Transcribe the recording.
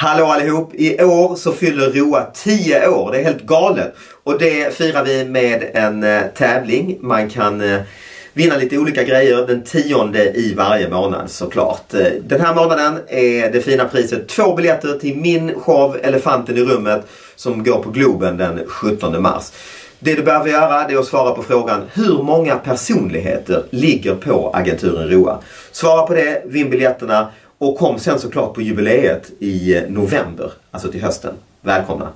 Hallå allihop! I år så fyller Roa 10 år. Det är helt galet. Och det firar vi med en eh, tävling. Man kan eh, vinna lite olika grejer den tionde i varje månad såklart. Eh, den här månaden är det fina priset två biljetter till min show Elefanten i rummet som går på Globen den 17 mars. Det du behöver göra det är att svara på frågan hur många personligheter ligger på agenturen Roa? Svara på det, vinn biljetterna och kom sen såklart på jubileet i november, alltså till hösten. Välkomna!